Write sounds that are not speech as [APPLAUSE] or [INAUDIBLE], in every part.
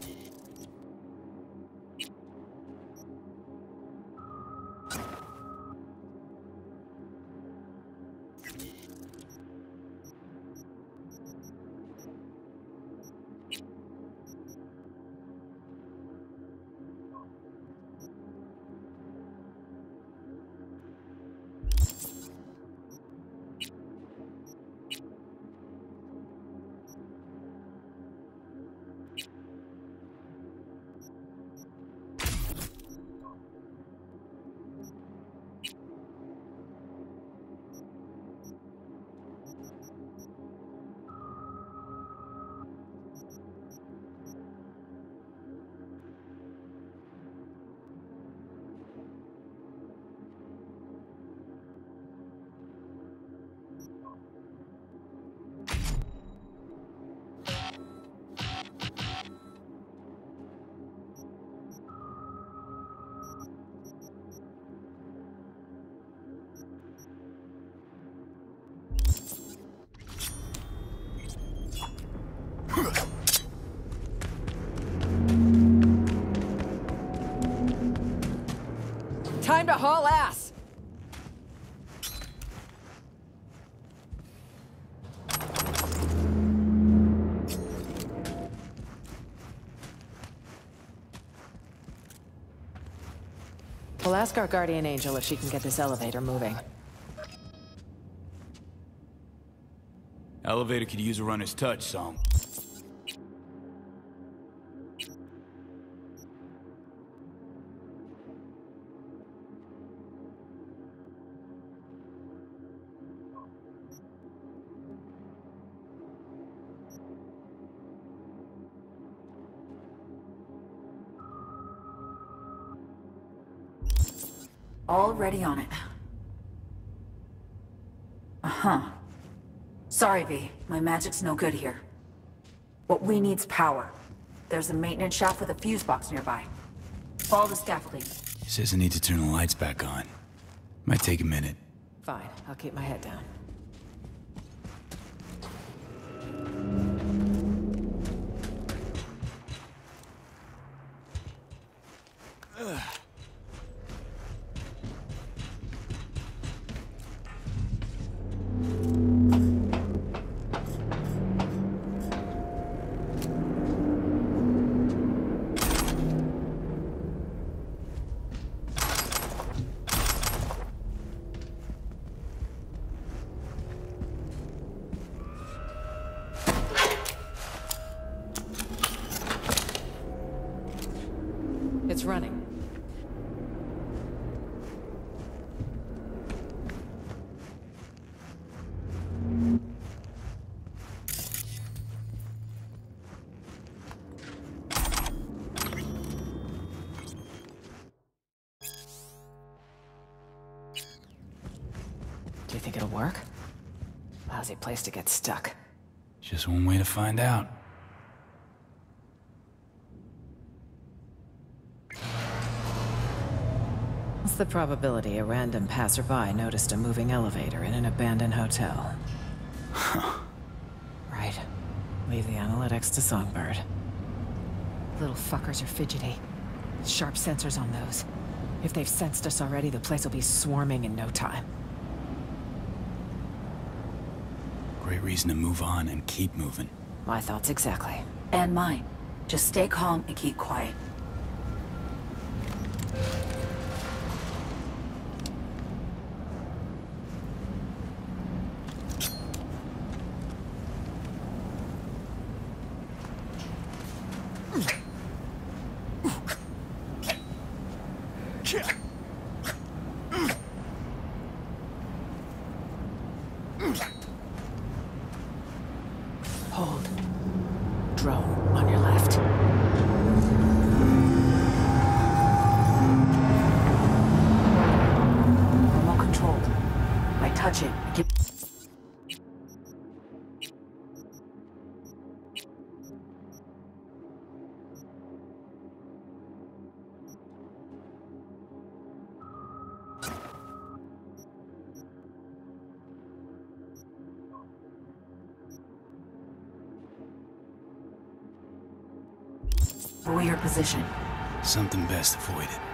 left. Time to haul ass! We'll ask our guardian angel if she can get this elevator moving. Elevator could use a runner's touch, Song. Already on it. Uh-huh. Sorry, V. My magic's no good here. What we need's power. There's a maintenance shaft with a fuse box nearby. Follow the scaffolding. He says I need to turn the lights back on. Might take a minute. Fine, I'll keep my head down. Lousy place to get stuck. Just one way to find out. What's the probability a random passerby noticed a moving elevator in an abandoned hotel? right. Leave the analytics to Songbird. Little fuckers are fidgety. Sharp sensors on those. If they've sensed us already, the place will be swarming in no time. Great reason to move on and keep moving. My thoughts exactly. And mine. Just stay calm and keep quiet. Hold. position. Something best avoided.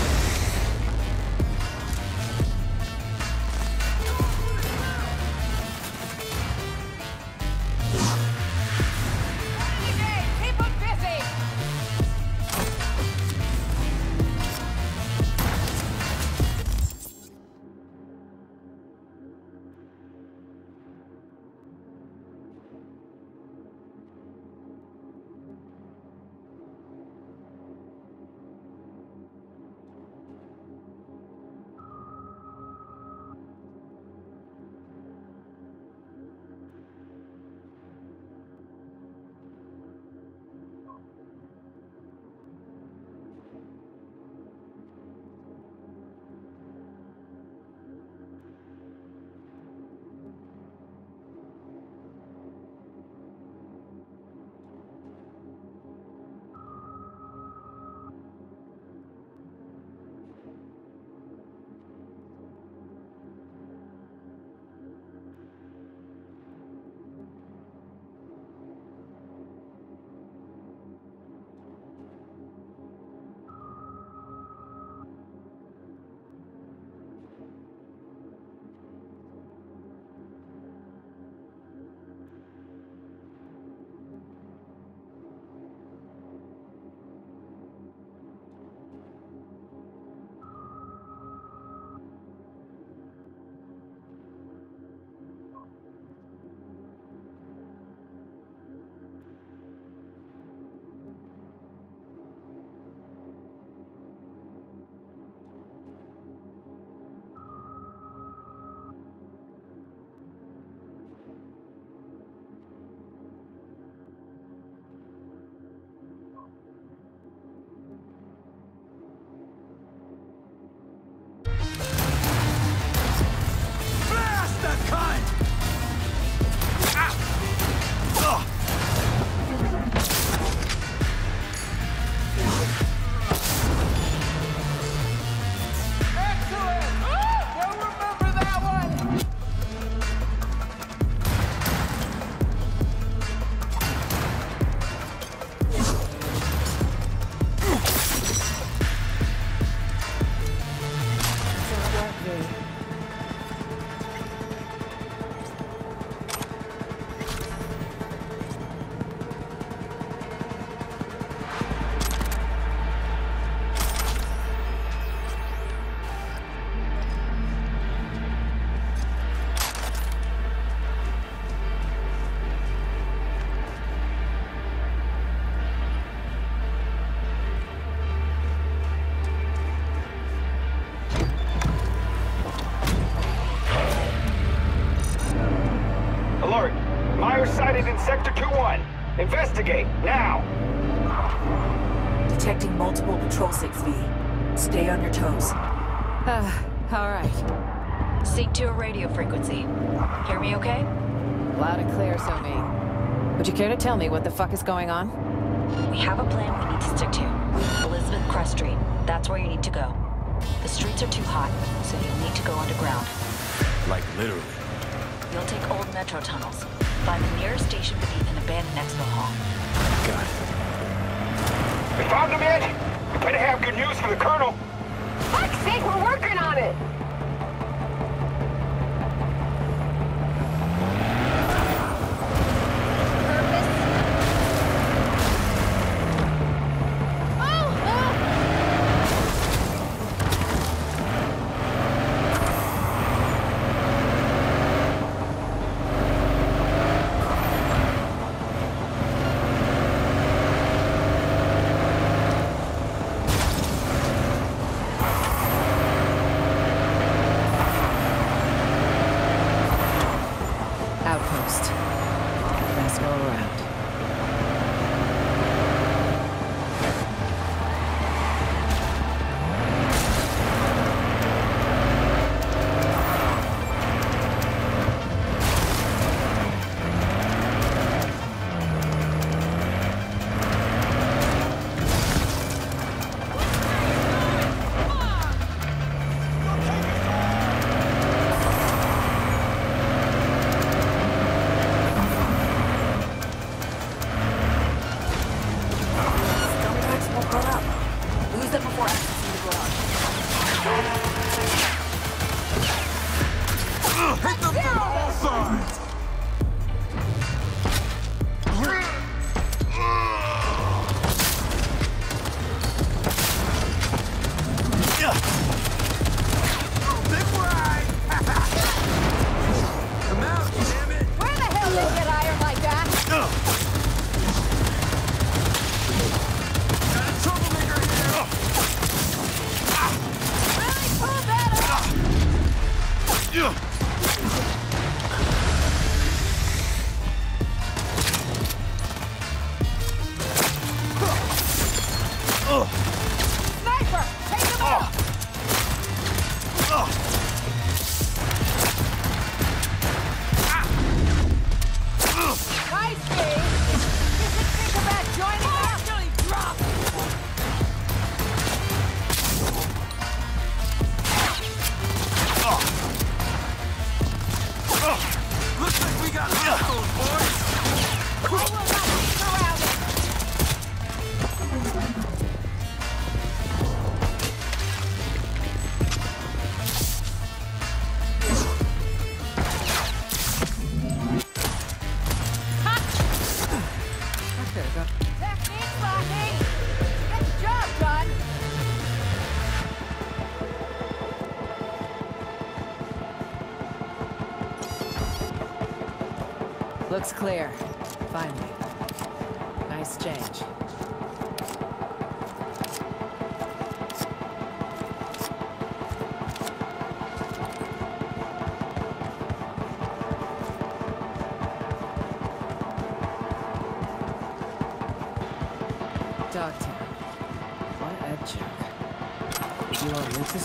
tell me what the fuck is going on? We have a plan we need to stick to. Elizabeth Crest Street. That's where you need to go. The streets are too hot, so you'll need to go underground. Like literally. You'll take old metro tunnels. Find the nearest station beneath an abandoned expo hall. Got it. We found him yet? We better have good news for the Colonel. Fuck's sake, we're working on it!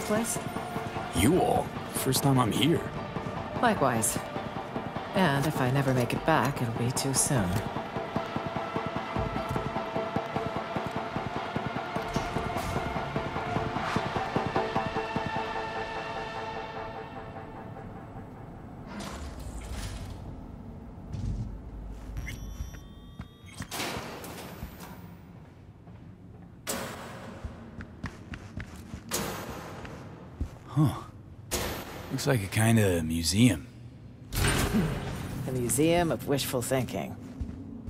Place? You all? First time I'm here. Likewise. And if I never make it back, it'll be too soon. Looks like a kind of museum. The Museum of Wishful Thinking.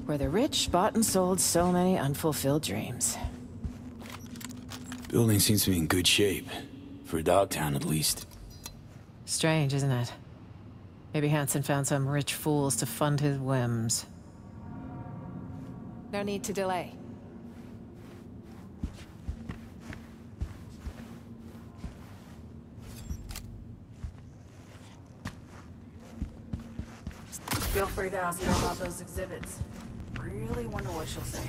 Where the rich bought and sold so many unfulfilled dreams. Building seems to be in good shape. For a Dogtown, at least. Strange, isn't it? Maybe Hansen found some rich fools to fund his whims. No need to delay. Free to ask her about those exhibits. Really wonder what she'll say.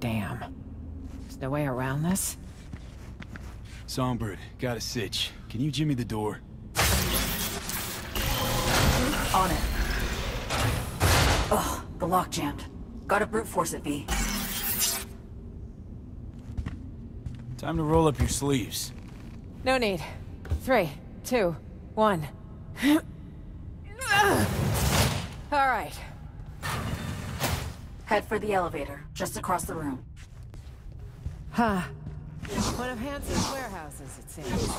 Damn. There's no way around this? Songbird, got a sitch. Can you jimmy the door? On it. Ugh, the lock jammed. Gotta brute force it, V. Time to roll up your sleeves. No need. Three, two, one. All right. Head for the elevator, just across the room. Huh. One of Hansen's warehouses, it seems.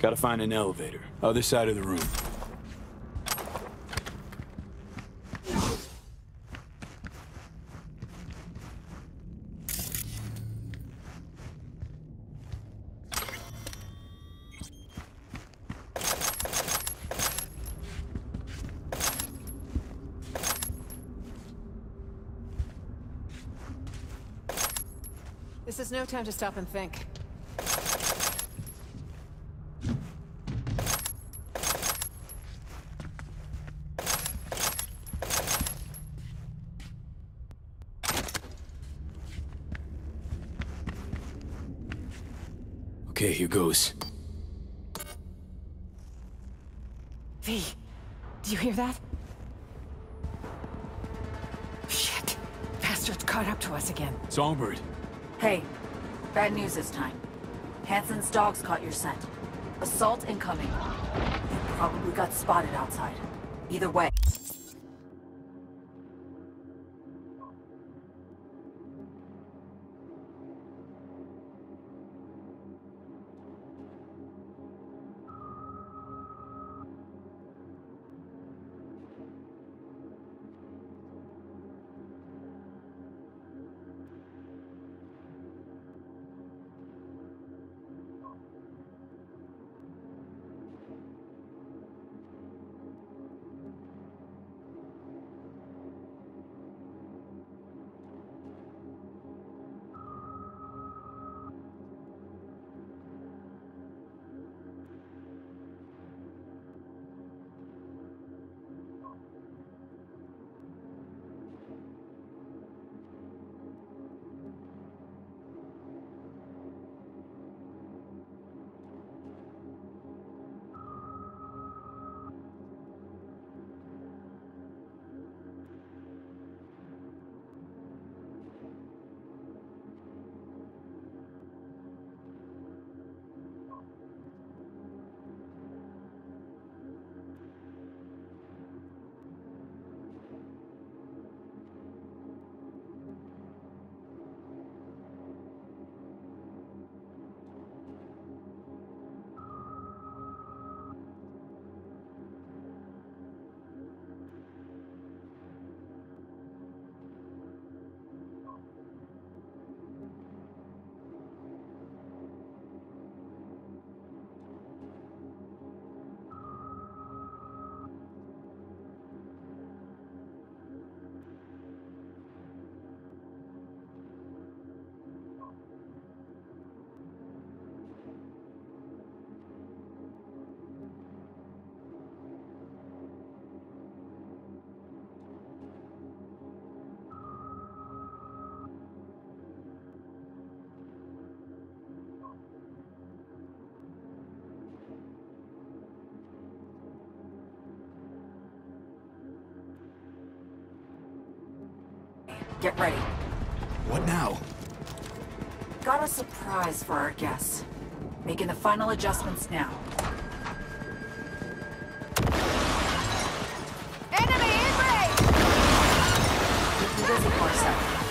Gotta find an elevator. Other side of the room. Time to stop and think. Okay, here goes. V, do you hear that? Shit. Bastards caught up to us again. Songbird, Hey, bad news this time. Hansen's dogs caught your scent. Assault incoming. You probably got spotted outside. Either way. Get ready. What now? Got a surprise for our guests. Making the final adjustments now. Enemy in range! Busy for.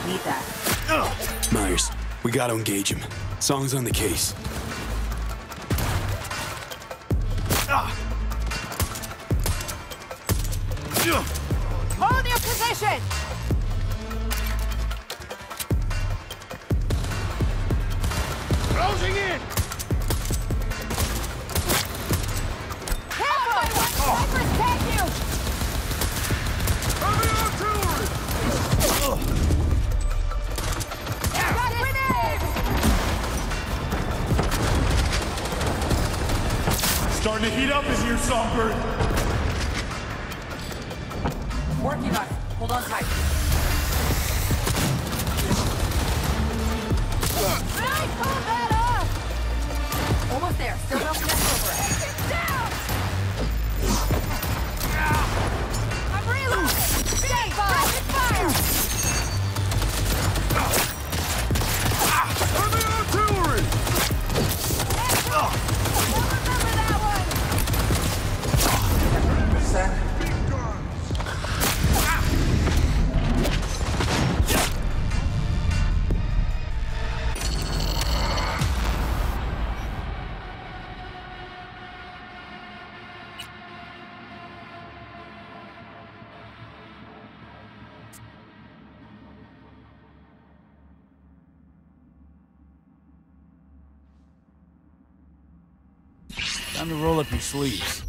Need that. Myers, we gotta engage him. Song's on the case. Hold your position! Roll sleeves.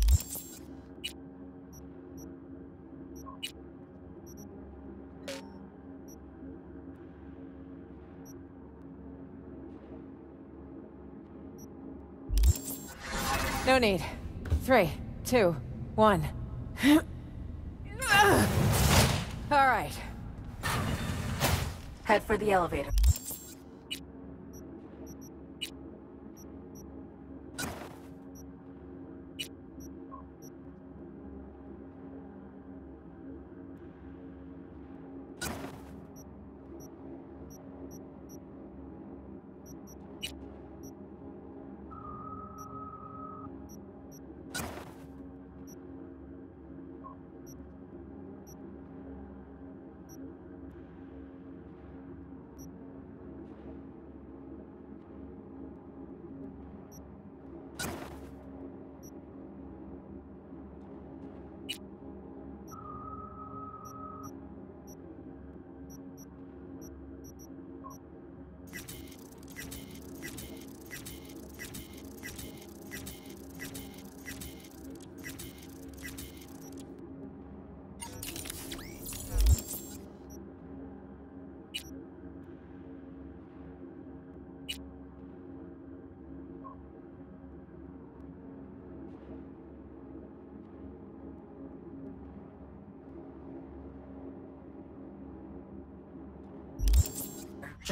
No need. Three, two, one. All right. Head for the elevator.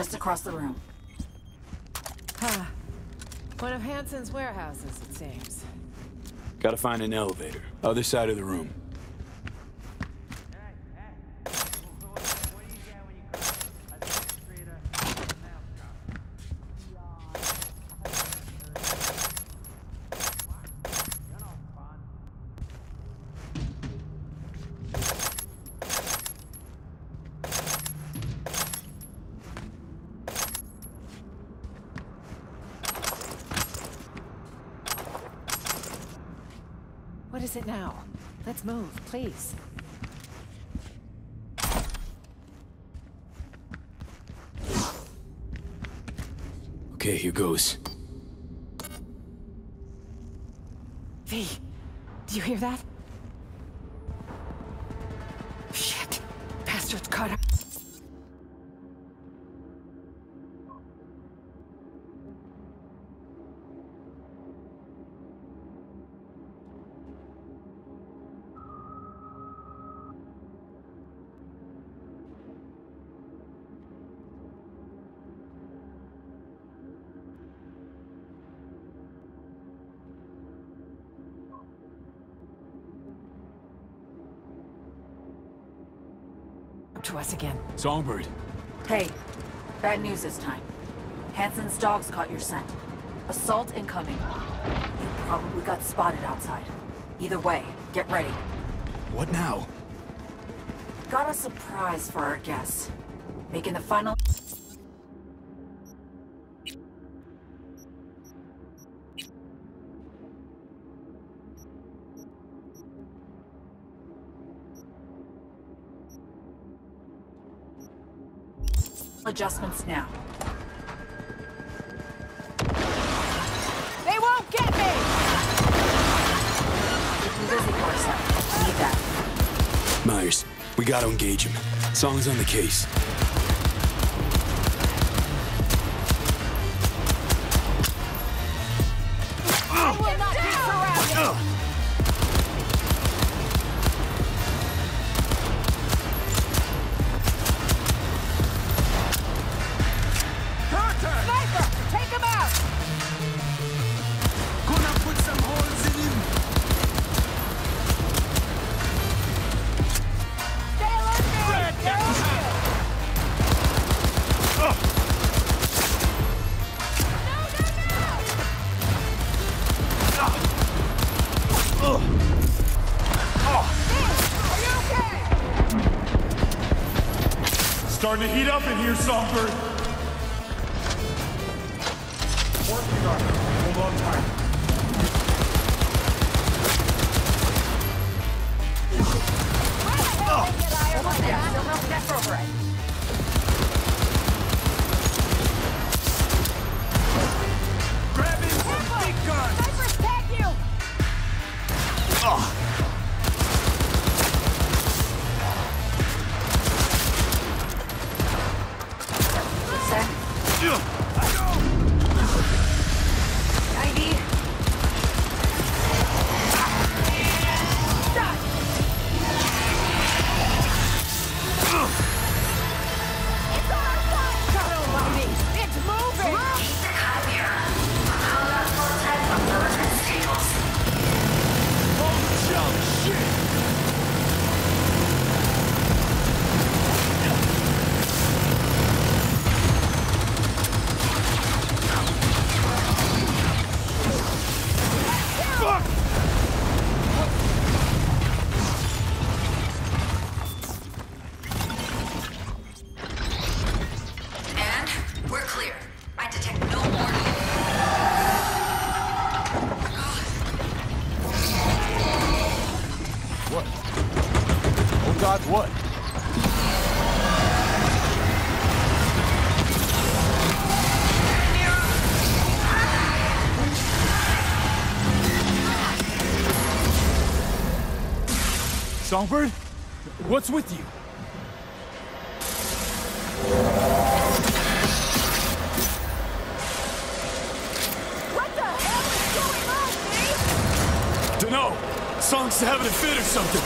Just across the room. Huh. One of Hansen's warehouses, it seems. Gotta find an elevator. Other side of the room. It now? Let's move, please. Okay, here goes. V, do you hear that? Songbird. Hey, bad news this time. Hansen's dogs caught your scent. Assault incoming. You probably got spotted outside. Either way, get ready. What now? Got a surprise for our guests. Making the final... Adjustments now. They won't get me! Keep busy for. Need that. Myers, we gotta engage him. Song's on the case. Starting to heat up in here, Songbird. Songbird? What's with you? What the hell is going on, me? Dunno. Song's having a fit or something.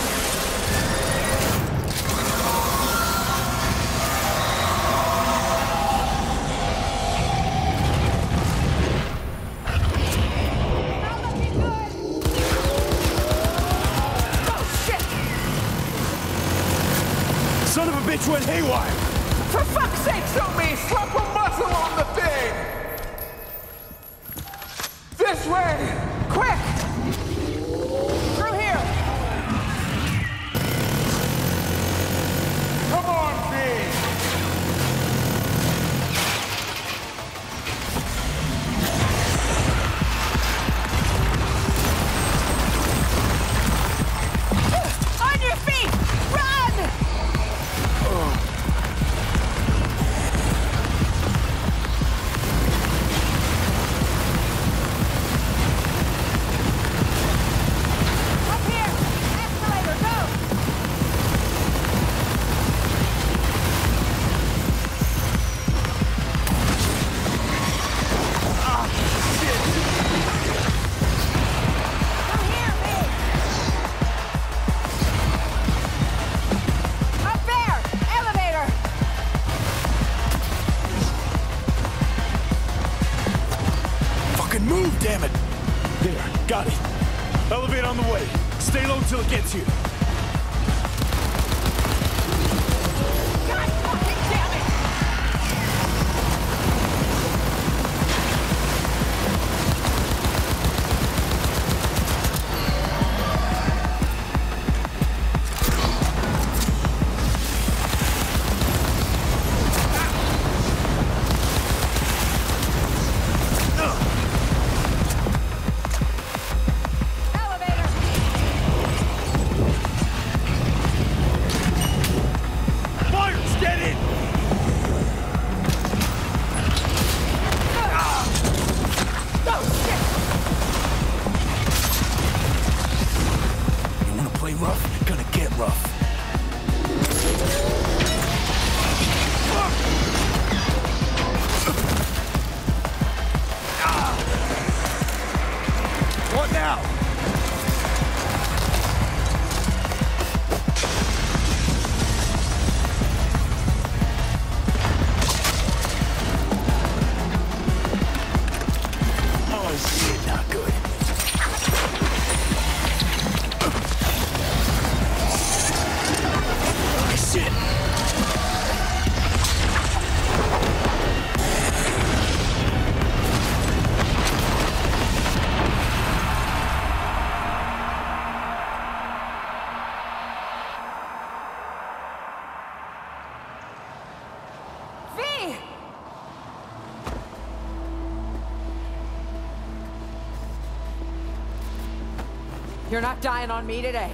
You're not dying on me today.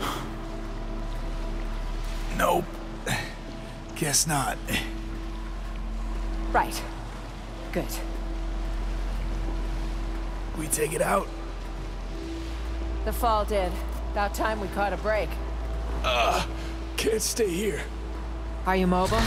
[SIGHS] Nope. [SIGHS] Guess not. Right. Good. We take it out? The fall did. About time we caught a break. Uh, can't stay here. Are you mobile?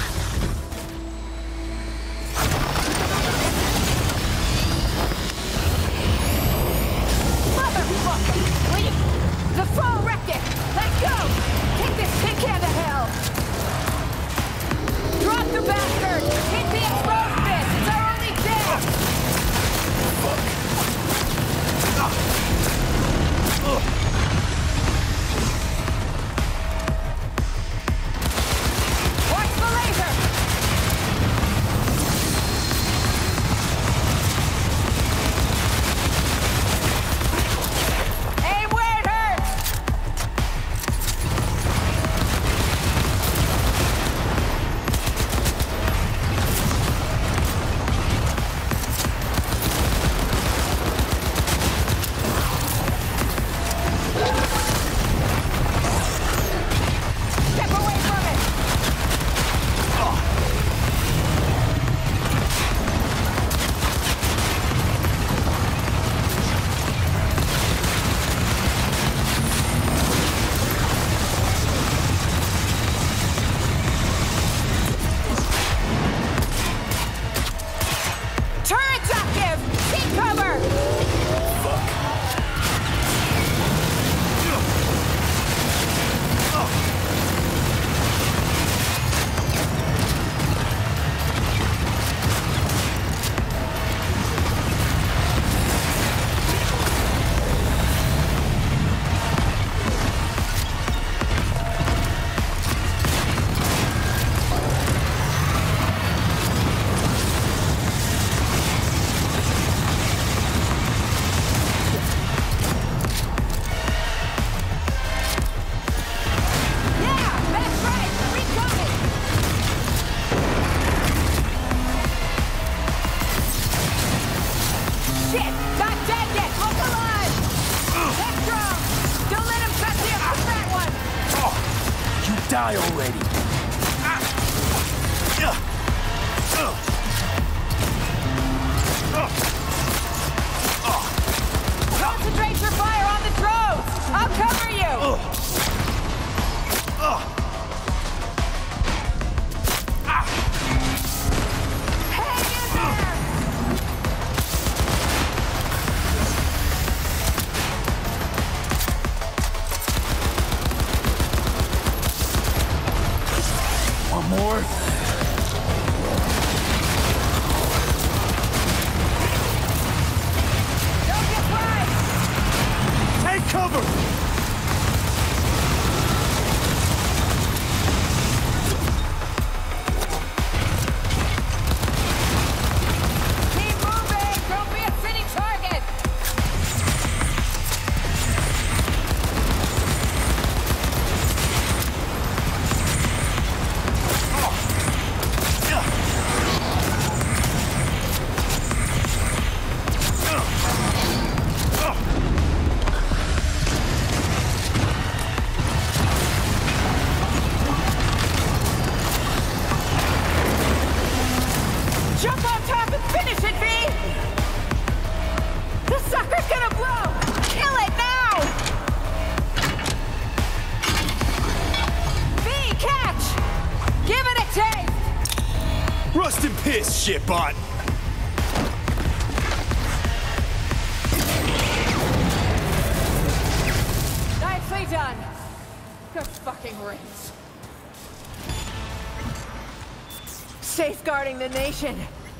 Nation.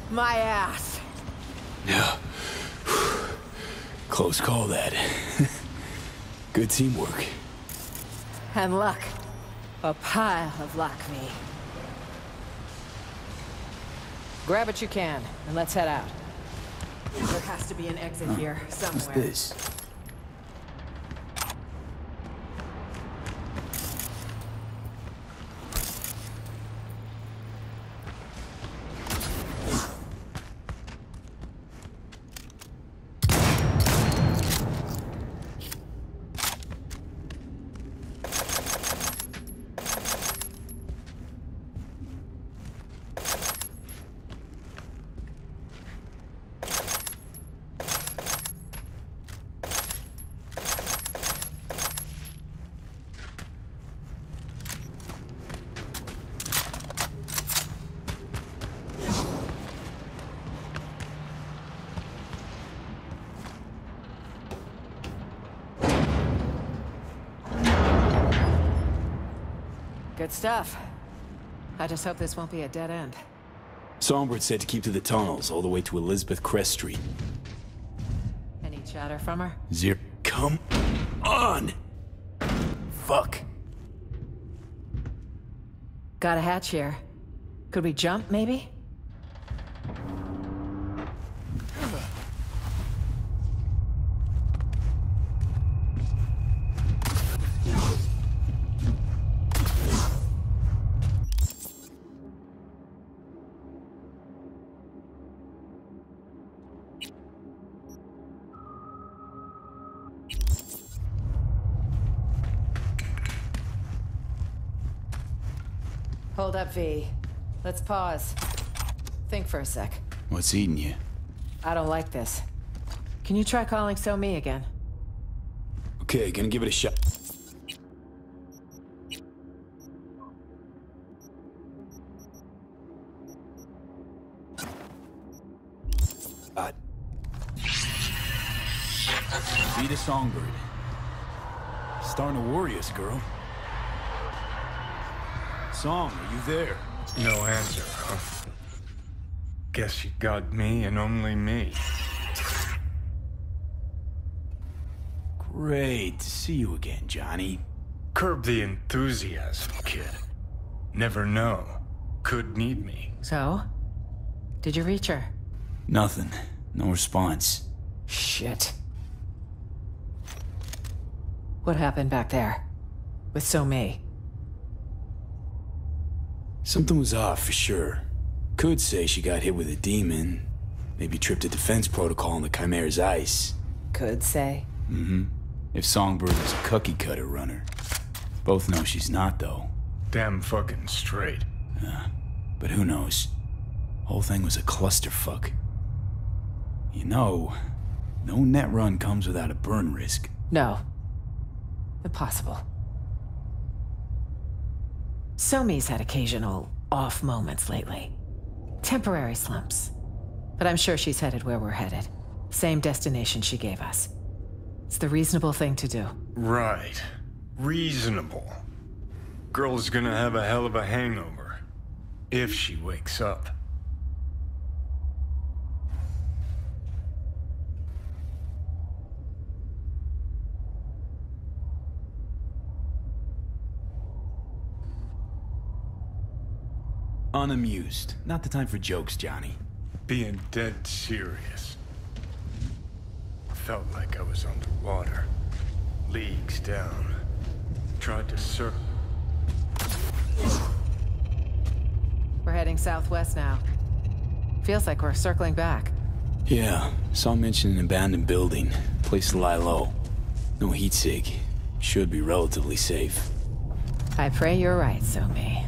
My ass. Yeah. [SIGHS] Close call, that. [LAUGHS] Good teamwork. And luck. A pile of luck, me. Grab what you can, and let's head out. There has to be an exit here, somewhere. What's This. Good stuff. I just hope this won't be a dead end. Songbird said to keep to the tunnels all the way to Elizabeth Kress Street. Any chatter from her? Zero. Come on! Fuck. Got a hatch here. Could we jump, maybe? V. Let's pause. Think for a sec. What's eating you? I don't like this. Can you try calling So Mi again? Okay, gonna give it a shot. God. Be the songbird. Starting to worry us, girl. Song, are you there? No answer, huh? Guess you got me and only me. Great to see you again, Johnny. Curb the enthusiasm, kid. Never know. Could need me. So? Did you reach her? Nothing. No response. Shit. What happened back there? With So Mi? Something was off for sure. Could say she got hit with a demon. Maybe tripped a defense protocol on the Chimera's ice. Could say. Mm-hmm. If Songbird was a cookie cutter runner. Both know she's not, though. Damn fucking straight. But who knows? Whole thing was a clusterfuck. You know, no net run comes without a burn risk. No. Impossible. So Mi's had occasional off moments lately. Temporary slumps. But I'm sure she's headed where we're headed. Same destination she gave us. It's the reasonable thing to do. Right. Reasonable. Girl's gonna have a hell of a hangover. If she wakes up. Unamused. Not the time for jokes, Johnny. Being dead serious. Felt like I was underwater. Leagues down. Tried to surf. We're heading southwest now. Feels like we're circling back. Yeah, saw mention an abandoned building. Place to lie low. No heat sig. Should be relatively safe. I pray you're right, So Mi.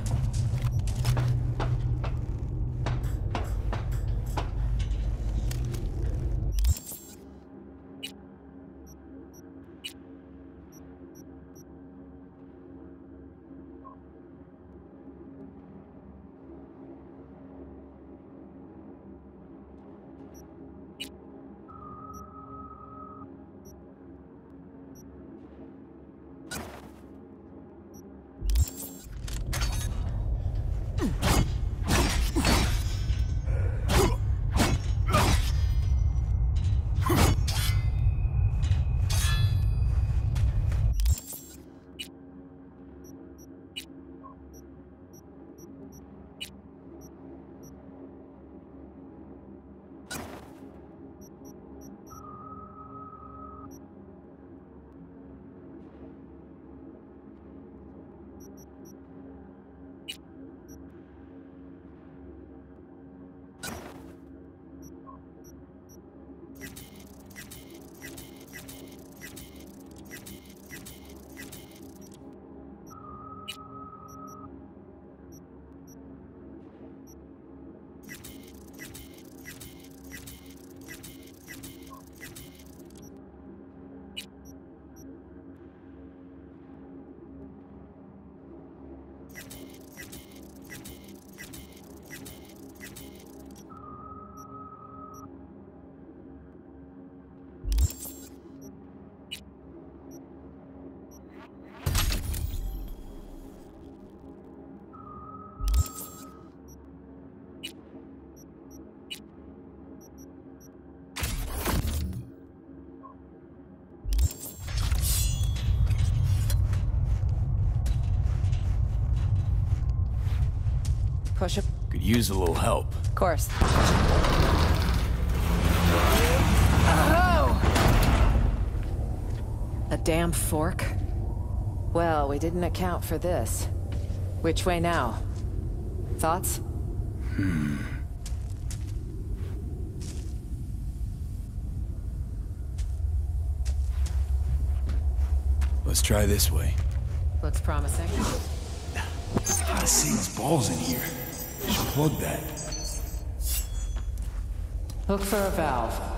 Use a little help. Of course. A damn fork? Well, we didn't account for this. Which way now? Thoughts? Hmm. Let's try this way. Looks promising. Gotta Satan's balls in here. Plug that. Look for a valve.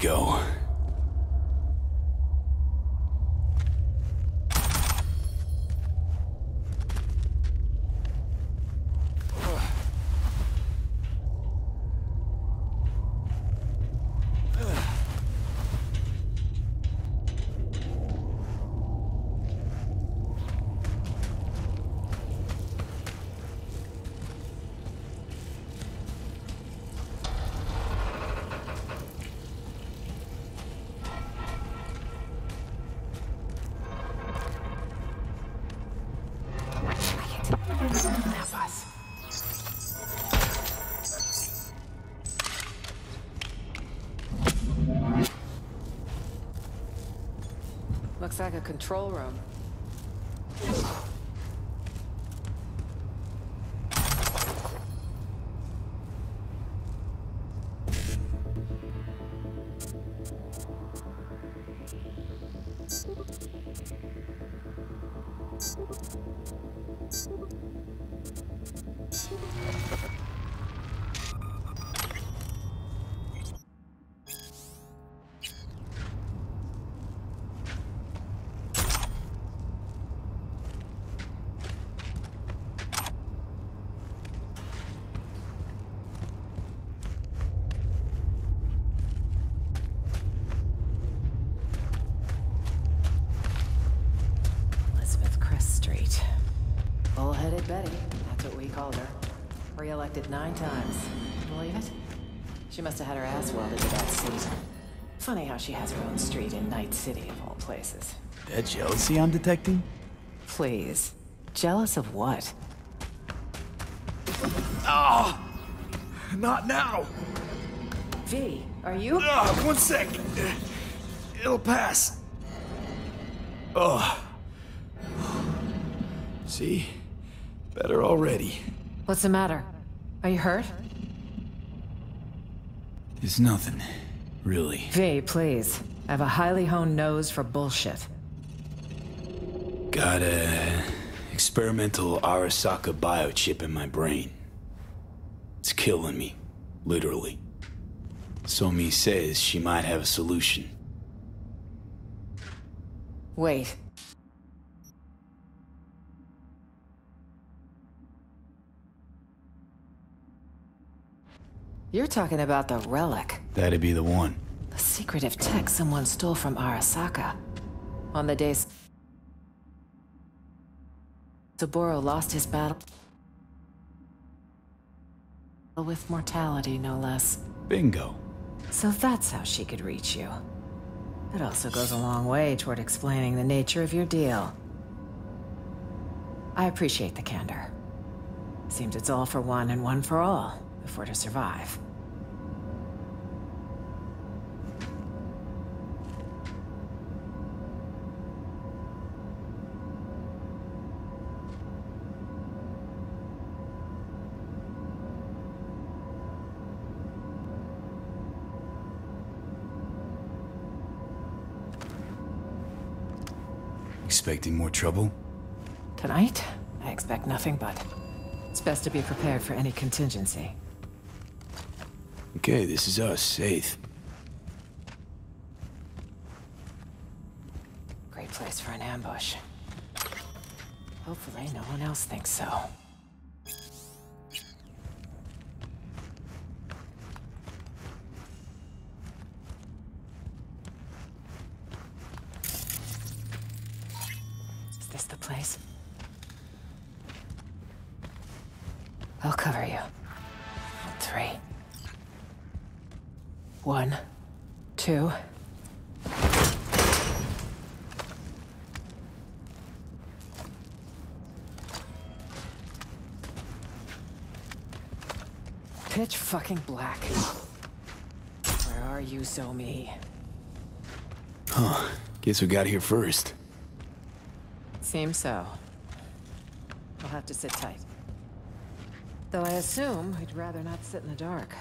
There Looks like a control room. Re-elected nine times. Believe it? She must have had her ass welded to that seat. Funny how she has her own street in Night City of all places. That jealousy I'm detecting? Please. Jealous of what? Ah, Not now! V, are you? Ah, one sec. It'll pass. Oh. See? Better already. What's the matter? Are you hurt? It's nothing, really. V, please. I have a highly honed nose for bullshit. Got a experimental Arasaka biochip in my brain. It's killing me, literally. Somi says she might have a solution. Wait. You're talking about the relic. That'd be the one. The secretive tech someone stole from Arasaka. On the days... Saburo lost his battle... with mortality, no less. Bingo. So that's how she could reach you. It also goes a long way toward explaining the nature of your deal. I appreciate the candor. Seems it's all for one and one for all, if we're to survive. Expecting more trouble? Tonight, I expect nothing but. It's best to be prepared for any contingency. Okay, this is us, safe. Great place for an ambush. Hopefully no one else thinks so. Fucking black. Where are you, So Mi? Huh. Guess we got here first. Seems so. I'll have to sit tight. Though I assume we'd rather not sit in the dark.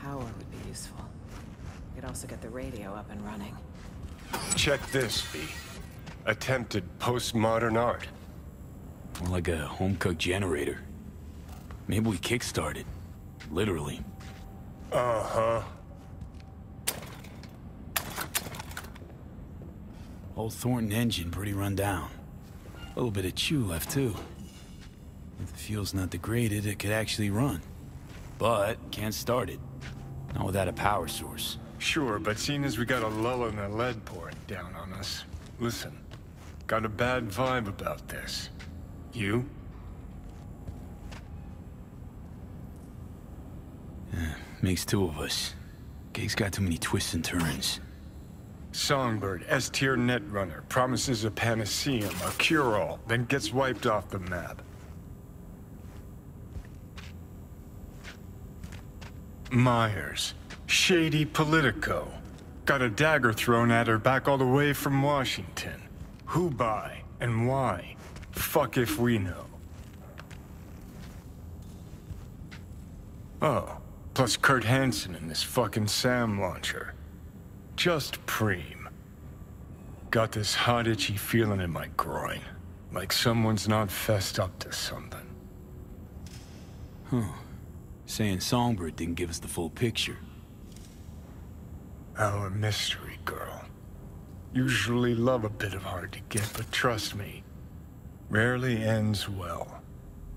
Power would be useful. We could also get the radio up and running. Check this, B. Attempted postmodern art. More like a home-cooked generator. Maybe we kickstarted. Literally. Uh-huh. Old Thornton engine pretty run down. A little bit of chew left, too. If the fuel's not degraded, it could actually run. But can't start it. Not without a power source. Sure, but seeing as we got a lull in the lead pouring down on us, listen, got a bad vibe about this. You? Makes two of us. Gig's got too many twists and turns. Songbird, S-tier netrunner, promises a panaceum, a cure-all, then gets wiped off the map. Myers, shady Politico, got a dagger thrown at her back all the way from Washington. Who by and why? Fuck if we know. Oh, plus Kurt Hansen and this fucking SAM launcher. Just preem. Got this hot itchy feeling in my groin. Like someone's not fessed up to something. Huh. Saying Songbird didn't give us the full picture. Oh, Our mystery girl. Usually love a bit of hard to get, but trust me, rarely ends well.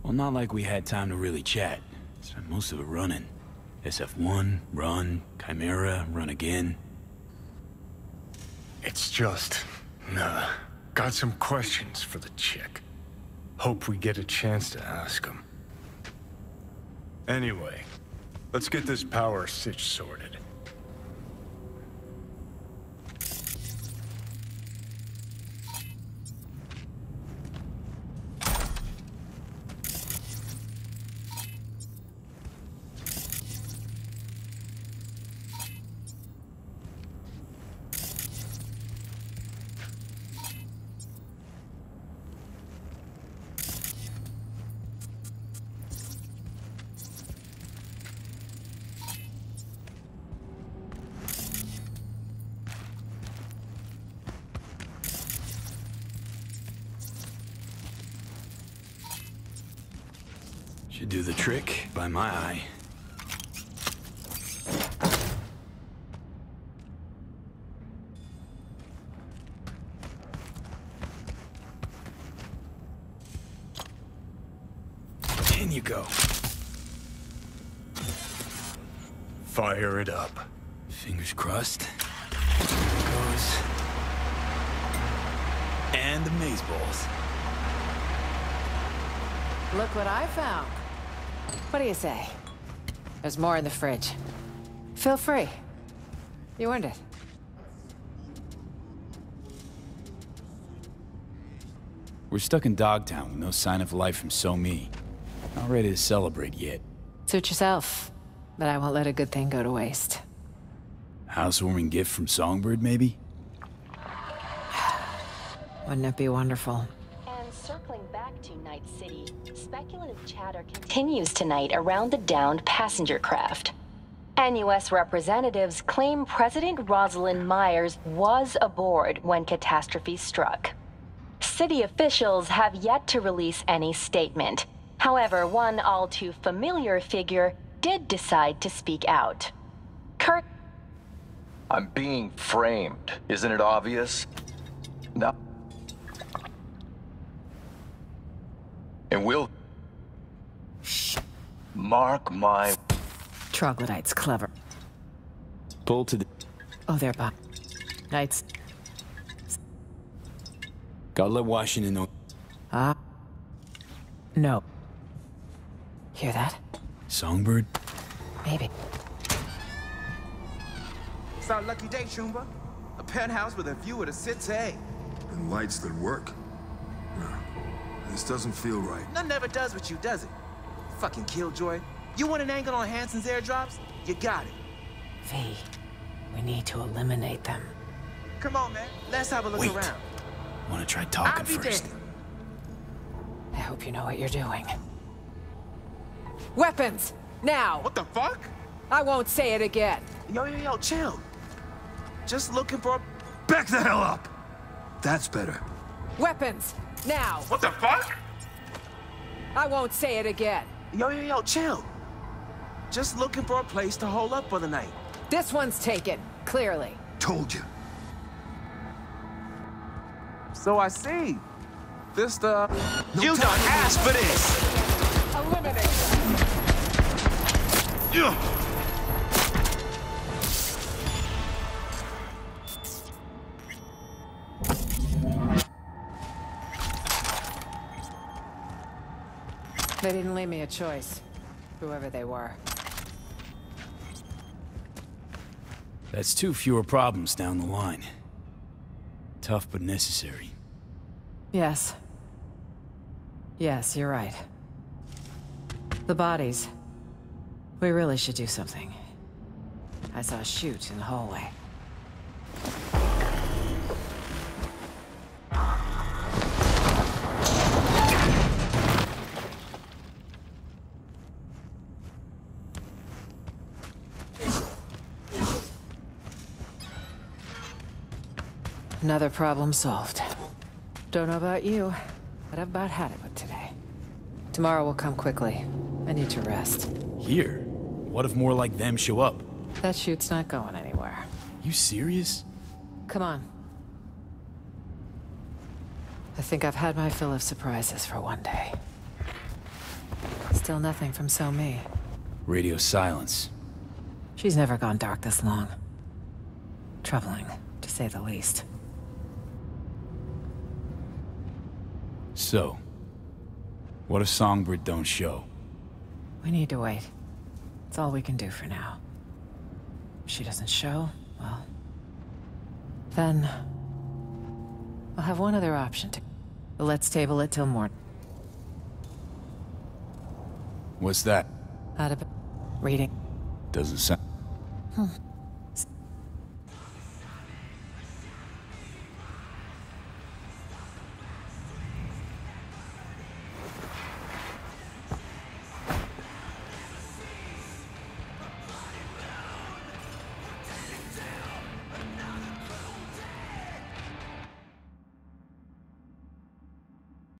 Well, not like we had time to really chat. Spent most of it running. SF-1, run, Chimera, run again. It's just, nah. Got some questions for the chick. Hope we get a chance to ask them. Anyway, let's get this power sitch sorted. Should do the trick by my eye. In you go. Fire it up. Fingers crossed. And the maze balls. Look what I found. What do you say? There's more in the fridge. Feel free. You earned it. We're stuck in Dogtown with no sign of life from So Mi. Not ready to celebrate yet. Suit yourself. But I won't let a good thing go to waste. Housewarming gift from Songbird, maybe? [SIGHS] Wouldn't it be wonderful? Speculative chatter continues tonight around the downed passenger craft. NUS representatives claim President Rosalind Myers was aboard when catastrophe struck. City officials have yet to release any statement. However, one all too familiar figure did decide to speak out. Kirk I'm being framed. Isn't it obvious? No. And we'll... Mark my... Troglodyte's clever. Pull to the... Oh, they're back. Knights. Gotta let Washington know. Ah. No. Hear that? Songbird? Maybe. It's our lucky day, Shumba. A penthouse with a view of the city. And lights that work. No, this doesn't feel right. None ever does with you, does it? Fucking killjoy. You want an angle on Hansen's airdrops? You got it. V. We need to eliminate them. Come on, man. Let's have a look Wait. around. Wanna try I'll talking be first? damned. I hope you know what you're doing. Weapons! Now! What the fuck? I won't say it again. Yo, yo, yo, chill. Just looking for... Back the hell up! That's better. Weapons! Now! What the fuck? I won't say it again. Yo, yo, yo, chill. Just looking for a place to hold up for the night. This one's taken, clearly. Told you. So I see. This the... No you time done to asked for this! Eliminate They didn't leave me a choice. Whoever they were. That's two fewer problems down the line. Tough but necessary. Yes. Yes, you're right. The bodies. We really should do something. I saw a chute in the hallway. Another problem solved. Don't know about you, but I've about had it with today. Tomorrow will come quickly. I need to rest. Here? What if more like them show up? That chute's not going anywhere. You serious? Come on. I think I've had my fill of surprises for one day. Still nothing from So Mi. Radio silence. She's never gone dark this long. Troubling, to say the least. So, what if Songbird don't show? We need to wait. It's all we can do for now. If she doesn't show, well... Then... I'll have one other option to... Let's table it till morning. What's that? Out of... Reading. Doesn't sound... Hmm.